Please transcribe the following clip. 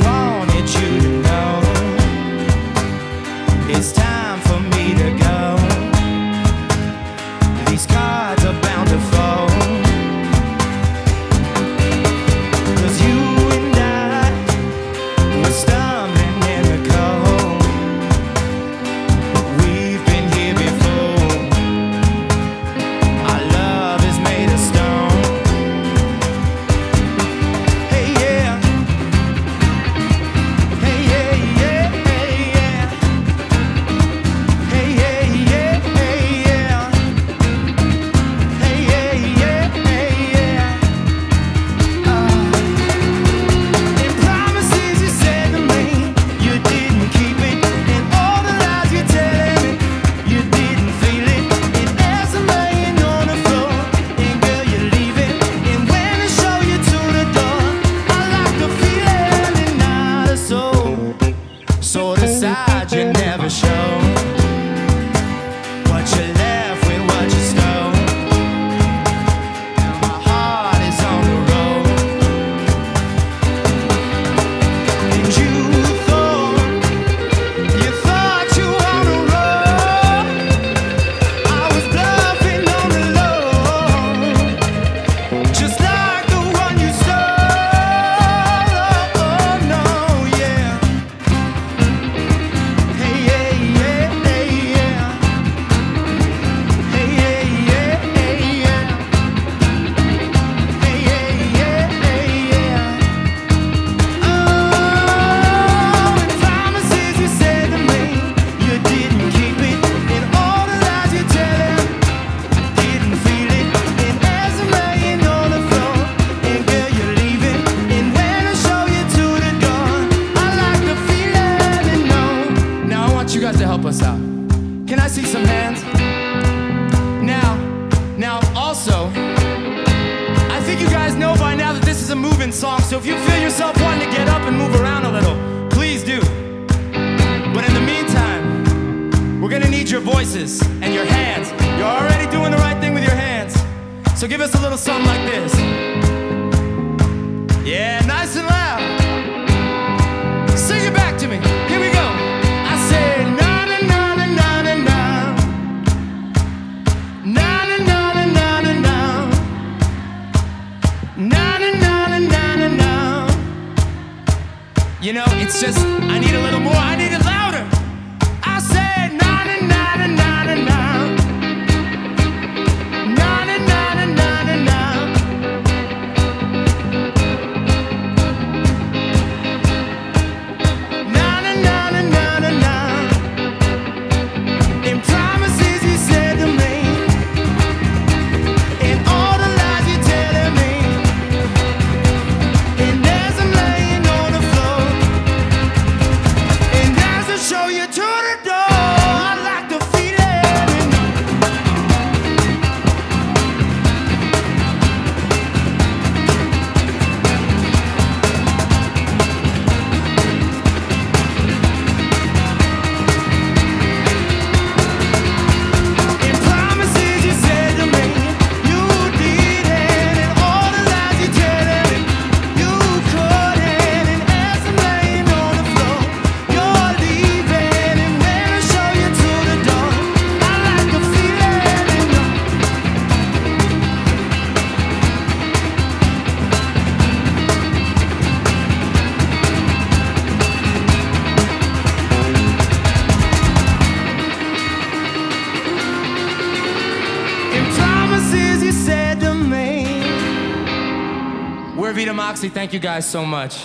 wanted you to also, I think you guys know by now that this is a moving song, so if you feel yourself wanting to get up and move around a little, please do. But in the meantime, we're gonna need your voices and your hands. You're already doing the right thing with your hands. So give us a little something like this. Yeah. You know, it's just, I need a little more. I need a promises you said to me. We're Vida Moxy. Thank you guys so much.